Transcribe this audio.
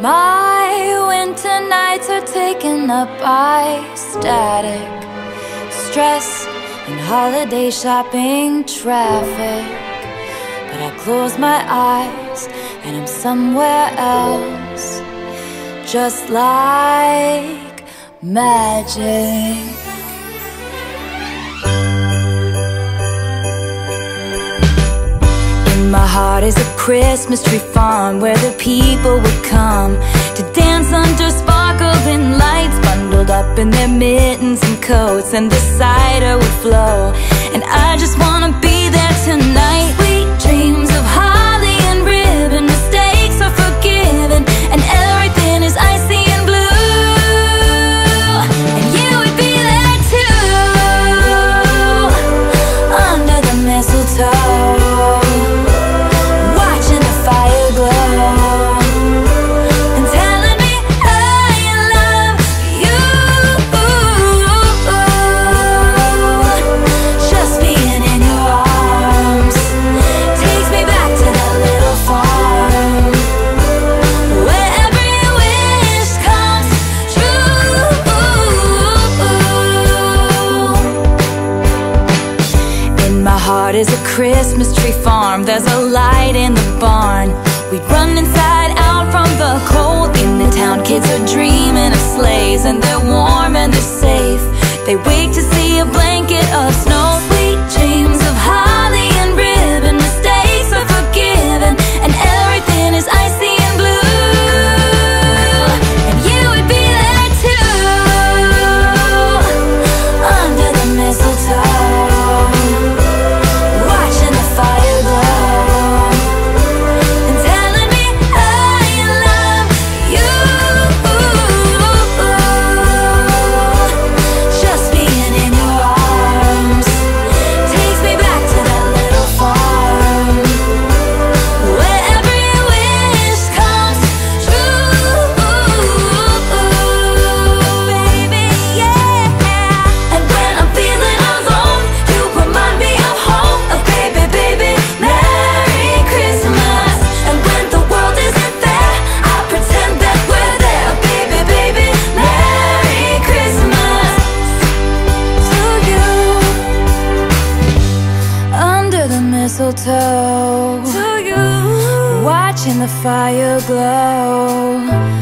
My winter nights are taken up by static, stress, and holiday shopping traffic. But I close my eyes and I'm somewhere else, just like magic. My heart is a Christmas tree farm Where the people would come To dance under sparkling lights Bundled up in their mittens and coats And the cider would flow. And I just wanna heart is a Christmas tree farm. There's a light in the barn. We run inside out from the cold. In the town, kids are dreaming of sleighs, and they're warm and they're safe. They wake to see mistletoe To you Watching the fire glow